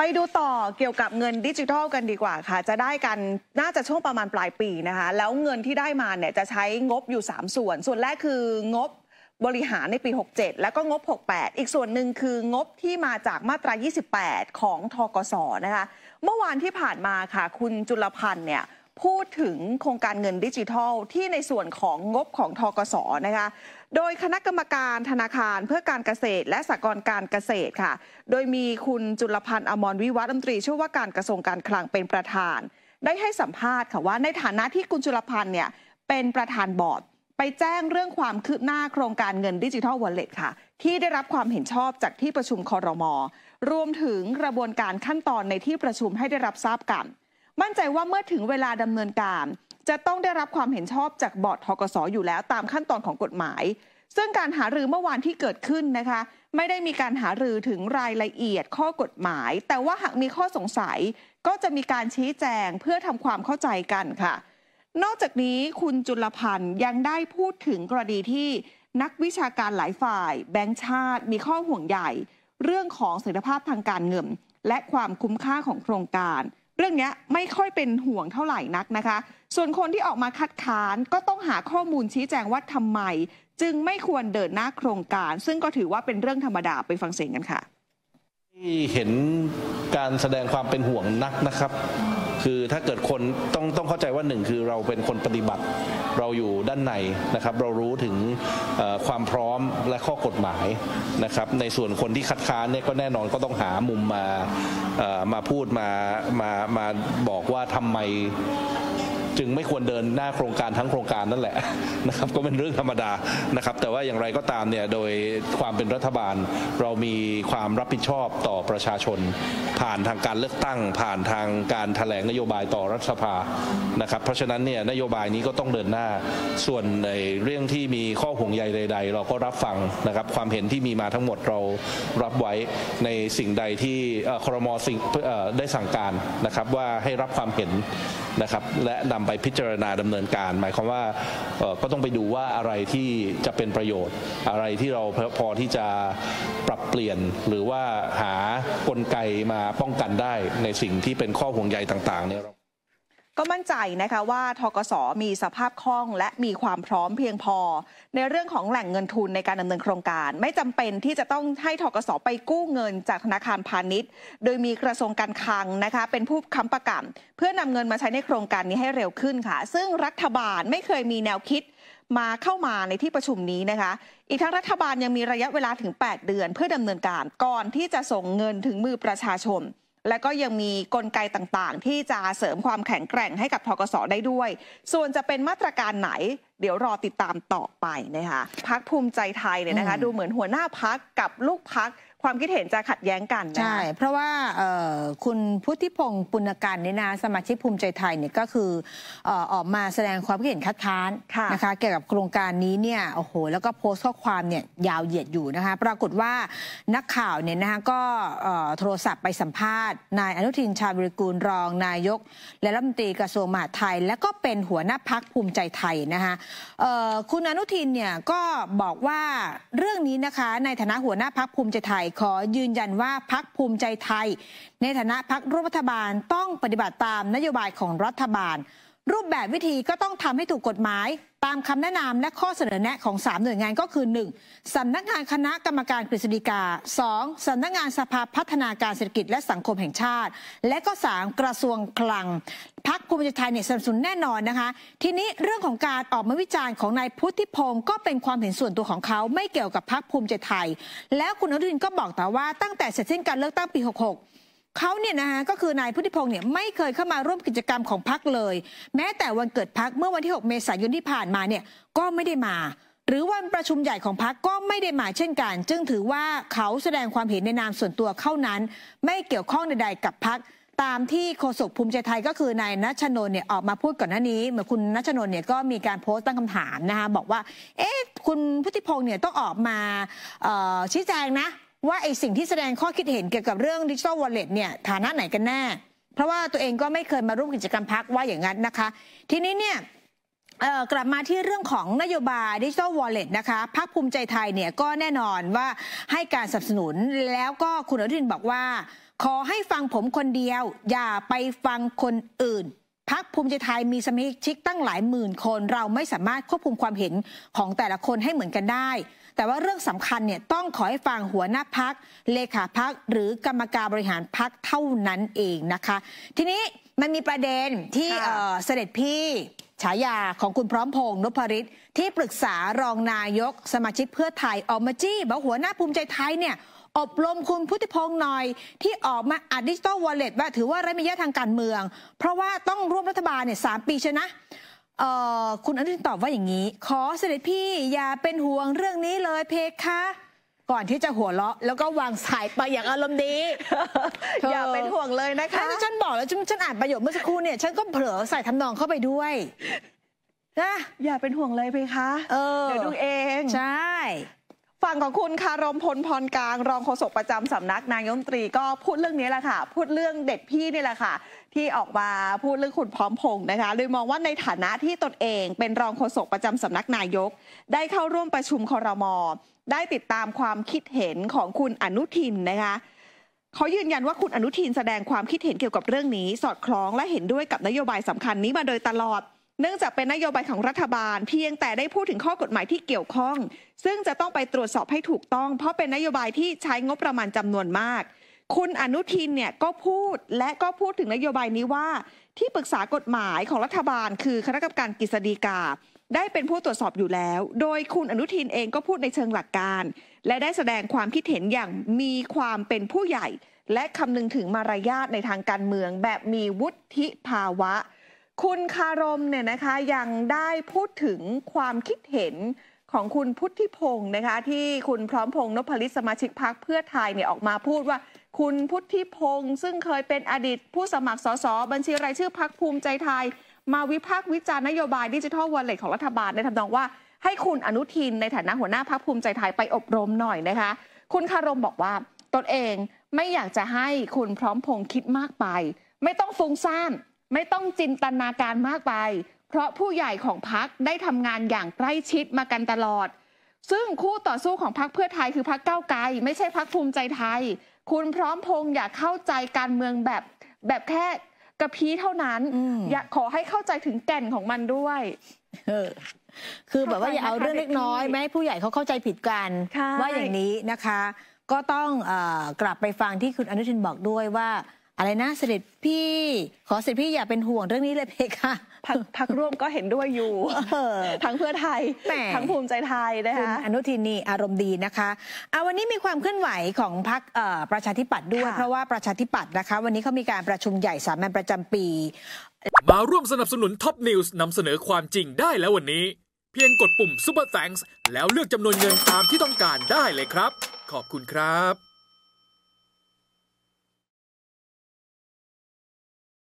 ไปดูต่อเกี่ยวกับเงินดิจิทัลกันดีกว่าค่ะ จะได้กันน่าจะช่วงประมาณปลายปีนะคะ แล้วเงินที่ได้มาเนี่ยจะใช้งบอยู่ 3 ส่วน ส่วนแรกคืองบบริหารในปี 67 แล้วก็งบ 68 อีกส่วนหนึ่งคืองบที่มาจากมาตรา 28 ของทกสนะคะ เมื่อวานที่ผ่านมาค่ะ คุณจุลพันธ์เนี่ยพูดถึงโครงการเงินดิจิทัลที่ในส่วนของงบของทกสนะคะ โดยคณะกรรมการธนาคารเพื่อการเกษตร และสหกรณ์การเกษตรค่ะ โดยมีคุณจุลพันธ์อมรวิวัฒน์รัฐมนตรีช่วยว่าการกระทรวงการคลังเป็นประธาน ได้ให้สัมภาษณ์ค่ะว่าในฐานะที่คุณจุลพันธ์เนี่ยเป็นประธานบอร์ดไปแจ้งเรื่องความคืบหน้าโครงการเงินดิจิทัลวอลเล็ตค่ะ ที่ได้รับความเห็นชอบจากที่ประชุมคอรมอรวมถึงกระบวนการขั้นตอนในที่ประชุมให้ได้รับทราบกัน มั่นใจว่าเมื่อถึงเวลาดำเนินการ จะต้องได้รับความเห็นชอบจากบอร์ดธกส.อยู่แล้วตามขั้นตอนของกฎหมาย ซึ่งการหารือเมื่อวานที่เกิดขึ้นนะคะ ไม่ได้มีการหารือถึงรายละเอียดข้อกฎหมาย แต่ว่าหากมีข้อสงสัย ก็จะมีการชี้แจงเพื่อทำความเข้าใจกันค่ะ นอกจากนี้คุณจุลพันธ์ยังได้พูดถึงกรณีที่นักวิชาการหลายฝ่าย แบงก์ชาติ มีข้อห่วงใหญ่ เรื่องของเสถียรภาพทางการเงิน และความคุ้มค่าของโครงการ เรื่องนี้ไม่ค่อยเป็นห่วงเท่าไหร่นักนะคะ ส่วนคนที่ออกมาคัดค้านก็ต้องหาข้อมูลชี้แจงว่าทำไม จึงไม่ควรเดินหน้าโครงการ ซึ่งก็ถือว่าเป็นเรื่องธรรมดาไปฟังเสียงกันค่ะ ที่เห็นการแสดงความเป็นห่วงนักนะครับ คือถ้าเกิดคนต้องต้องเข้าใจว่าหนึ่งคือเราเป็นคนปฏิบัติ เราอยู่ด้านในนะครับ เรารู้ถึงความพร้อมและข้อกฎหมายนะครับ ในส่วนคนที่คัดค้านเนี่ยก็แน่นอนก็ต้องหามุมมามาพูดมามามาบอกว่าทำไม จึงไม่ควรเดินหน้าโครงการทั้งโครงการนั่นแหละนะครับก็เป็นเรื่องธรรมดานะครับ แต่ว่าอย่างไรก็ตามเนี่ยโดยความเป็นรัฐบาล เรามีความรับผิดชอบต่อประชาชน ผ่านทางการเลือกตั้ง ผ่านทางการแถลงนโยบายต่อรัฐสภานะครับ เพราะฉะนั้นเนี่ยนโยบายนี้ก็ต้องเดินหน้า ส่วนในเรื่องที่มีข้อห่วงใยใด ๆ เราก็รับฟังนะครับความเห็นที่มีมาทั้งหมดเรารับไว้ในสิ่งใดที่เอ่อครมสิ่งเอ่อได้สั่งการนะครับว่าให้รับความเห็น นะครับและนำไปพิจารณาดำเนินการ หมายความว่าก็ต้องไปดูว่าอะไรที่จะเป็นประโยชน์ อะไรที่เราพอพอที่จะปรับเปลี่ยนหรือว่าหากลไกมาป้องกันได้ในสิ่งที่เป็นข้อห่วงใยต่างๆเนี่ย ก็มั่นใจนะคะว่าทกสมีสภาพคล่อง และมีความพร้อมเพียงพอ ในเรื่องของแหล่งเงินทุนในการดำเนินโครงการ ไม่จำเป็นที่จะต้องให้ทกสไปกู้เงินจากธนาคารพาณิชย์ โดยมีกระทรวงการคลังนะคะเป็นผู้ค้ำประกันเพื่อนำเงินมาใช้ในโครงการนี้ให้เร็วขึ้นค่ะ ซึ่งรัฐบาลไม่เคยมีแนวคิดมาเข้ามาในที่ประชุมนี้นะคะ อีกทั้งรัฐบาลยังมีระยะเวลาถึง 8 เดือน เพื่อดำเนินการก่อนที่จะส่งเงินถึงมือประชาชน และก็ยังมีกลไกต่างๆ ที่จะเสริมความแข็งแกร่งให้กับทกสได้ด้วย ส่วนจะเป็นมาตรการไหน เดี๋ยวรอติดตามต่อไปนะคะพักภูมิใจไทยเนี่ยนะคะอืมดูเหมือนหัวหน้าพักกับลูกพัก ความคิดเห็นจะขัดแย้งกันนะคะใช่ เพราะว่าเอ่อคุณพุทธิพงศ์ปุณกันเนี่ยนะสมาชิกภูมิใจไทยเนี่ยก็คือเอ่อออกมาแสดงความคิดเห็นคัดค้านค่ะนะคะเกี่ยวกับโครงการนี้เนี่ยโอ้โหแล้วก็โพสต์ข้อความเนี่ยยาวเหยียดอยู่นะคะปรากฏว่านักข่าวเนี่ยนะคะก็เอ่อโทรศัพท์ไปสัมภาษณ์นายอนุทินชาญวิริกูลรองนายก และรัฐมนตรีกระทรวงมหาดไทย และก็เป็นหัวหน้าพักภูมิใจไทยนะคะเอ่อคุณอนุทินเนี่ยก็บอกว่าเรื่องนี้นะคะในฐานะหัวหน้าพักภูมิใจไทยขอยืนยันว่าพักภูมิใจไทย ในฐานะพักร่วมรัฐบาลต้องปฏิบัติตามนโยบายของรัฐบาล รูปแบบวิธีก็ต้องทำให้ถูกกฎหมายตามคำแนะนำและข้อเสนอแนะของ 3 หน่วยงานก็คือ 1. สำนักงานคณะกรรมการกฤษฎีกา 2. สำนักงานสภาพัฒนาการเศรษฐกิจและสังคมแห่งชาติ และก็ 3. กระทรวงคลังพักภูมิใจไทยเนี่ยสนับสนุนแน่นอนนะคะ ทีนี้เรื่องของการออกมาวิจารณ์ของนายพุทธิพงศ์ก็เป็นความเห็นส่วนตัวของเขาไม่เกี่ยวกับพักภูมิใจไทย แล้วคุณอนุทินก็บอกแต่ว่าตั้งแต่เสร็จสิ้นการเลือกตั้งปี 66 เขาเนี่ยนะคะก็คือนายพุทธิพงศ์เนี่ยไม่เคยเข้ามาร่วมกิจกรรมของพักเลย แม้แต่วันเกิดพักเมื่อวันที่ 6 เมษายนที่ผ่านมาเนี่ยก็ไม่ได้มา หรือวันประชุมใหญ่ของพักก็ไม่ได้มาเช่นกัน จึงถือว่าเขาแสดงความเห็นในนามส่วนตัวเข้านั้น ไม่เกี่ยวข้องใดๆกับพักตามที่โฆษกภูมิใจไทยก็คือนายนัชนน์เนี่ยออกมาพูดก่อนหน้านี้เหมือนคุณนัชนน์เนี่ยก็มีการโพสต์ตั้งคำถามนะคะบอกว่า เอ๊ะคุณพุทธิพงศ์เนี่ยต้องออกมาชี้แจงนะ ว่าไอสิ่งที่แสดงข้อคิดเห็นเกี่ยวกับเรื่องดิจิทัลวอลเล็ตเนี่ยฐานะไหนกันแน่ เพราะว่าตัวเองก็ไม่เคยมาร่วมกิจกรรมพักว่าอย่างนั้นนะคะ ทีนี้เนี่ยกลับมาที่เรื่องของนโยบายดิจิทัลวอลเล็ตนะคะพรรคภูมิใจไทยเนี่ยก็แน่นอนว่าให้การสนับสนุนแล้วก็คุณอนุทินบอกว่า ขอให้ฟังผมคนเดียว อย่าไปฟังคนอื่นพักภูมิใจไทยมีสมาชิกตั้งหลายหมื่นคน เราไม่สามารถควบคุมความเห็นของแต่ละคนให้เหมือนกันได้ แต่ว่าเรื่องสำคัญเนี่ยต้องขอให้ฟังหัวหน้าพักเลขาพักหรือกรรมการบริหารพักเท่านั้นเองนะคะ ทีนี้มันมีประเด็นที่ค่ะเอ่อเสด็จพี่ฉายาของคุณพร้อมพงษ์นพริตที่ปรึกษารองนายกสมาชิกเพื่อไทยออกมาจี้บอกหัวหน้าภูมิใจไทยเนี่ยอบรมคุณพุทธิพงษ์หน่อย ที่ออกมาอัดดิจิตอลวอลเล็ตว่าถือว่าไร้มารยาททางการเมือง เพราะว่าต้องร่วมรัฐบาลเนี่ยสามปีนะ เอ่อคุณอนุทินตอบว่าอย่างนี้ ขอเสด็จพี่อย่าเป็นห่วงเรื่องนี้เลยเพคะก่อนที่จะหัวเราะ แล้วก็วางสายไปอย่างอารมณ์ดีเธออย่าเป็นห่วงเลยนะคะถ้าฉันบอกแล้วฉันฉันอ่านประโยคเมื่อสักครู่เนี่ยฉันก็เผลอใส่ทำนองเข้าไปด้วยนะอย่าเป็นห่วงเลยเพคะเออเดี๋ยวดูเองใช่ ฝั่งของคุณคารมพลพรกลาง รองโฆษกประจำสำนักนายมนตรีก็พูดเรื่องนี้แหละค่ะ พูดเรื่องเด็กพี่นี่แหละค่ะ ที่ออกมาพูดเรื่องคุณพร้อมพงษ์นะคะโดยมองว่าในฐานะที่ตนเองเป็นรองโฆษกประจำสำนักนายก ได้เข้าร่วมประชุมคอรมอได้ติดตามความคิดเห็นของคุณอนุทินนะคะเขายืนยันว่าคุณอนุทินแสดงความคิดเห็นเกี่ยวกับเรื่องนี้ สอดคล้องและเห็นด้วยกับนโยบายสำคัญนี้มาโดยตลอด เนื่องจากเป็นนโยบายของรัฐบาล เพียงแต่ได้พูดถึงข้อกฎหมายที่เกี่ยวข้อง ซึ่งจะต้องไปตรวจสอบให้ถูกต้อง เพราะเป็นนโยบายที่ใช้งบประมาณจำนวนมาก คุณอนุทินเนี่ยก็พูดและก็พูดถึงนโยบายนี้ว่า ที่ปรึกษากฎหมายของรัฐบาล คือคณะกรรมการกฤษฎีกา ได้เป็นผู้ตรวจสอบอยู่แล้ว โดยคุณอนุทินเองก็พูดในเชิงหลักการ และได้แสดงความคิดเห็นอย่างมีความเป็นผู้ใหญ่ และคำนึงถึงมารยาทในทางการเมืองแบบมีวุฒิภาวะ คุณคารมเนี่ยนะคะยังได้พูดถึงความคิดเห็นของคุณพุทธิพงศ์นะคะ ที่คุณพร้อมพงษ์นพลิตสมาชิกพรรคเพื่อไทยเนี่ยออกมาพูดว่า คุณพุทธิพงศ์ซึ่งเคยเป็นอดีตผู้สมัครสสบัญชีรายชื่อพรรคภูมิใจไทย มาวิพากษ์วิจารณ์นโยบายดิจิทัลวอลเล็ตของรัฐบาลในทำนองว่า ให้คุณอนุทินในฐานะหัวหน้าพรรคภูมิใจไทยไปอบรมหน่อยนะคะ คุณคารมบอกว่าตนเองไม่อยากจะให้คุณพร้อมพงษ์คิดมากไป ไม่ต้องฟุ้งซ่าน ไม่ต้องจินตนาการมากไป เพราะผู้ใหญ่ของพักได้ทำงานอย่างใกล้ชิดมากันตลอด ซึ่งคู่ต่อสู้ของพักเพื่อไทยคือพักเก้าวไกล ไม่ใช่พักภูมิใจไทย คุณพร้อมพงษ์อย่าเข้าใจการเมืองแบบแบบแค่กระพี้เท่านั้นอืมอยากขอให้เข้าใจถึงแก่นของมันด้วยเออคือแบบว่าอย่าเอาเรื่องเล็กน้อยเข้าใจนะคะไม่ให้ผู้ใหญ่เขาเข้าใจผิดกันใช่ว่าอย่างนี้นะคะ ก็ต้องเออกลับไปฟังที่คุณอนุทินบอกด้วยว่า อะไรนะเสด็จพี่ ขอเสด็จพี่อย่าเป็นห่วงเรื่องนี้เลยเพคะพักพักร่วมก็เห็นด้วยอยู่เออทั้งเพื่อไทยแหมทั้งภูมิใจไทยนะคุณคะอนุทินนี่อารมณ์ดีนะคะเอาวันนี้มีความเคลื่อนไหวของพรรคเอ่อประชาธิปัตย์ด้วยค่ะเพราะว่าประชาธิปัตย์นะคะ วันนี้เขามีการประชุมใหญ่สามัญประจำปี มาร่วมสนับสนุนท็อปนิวส์นำเสนอความจริงได้แล้ววันนี้ เพียงกดปุ่ม Super Thanks แล้วเลือกจำนวนเงินตามที่ต้องการได้เลยครับ ขอบคุณครับ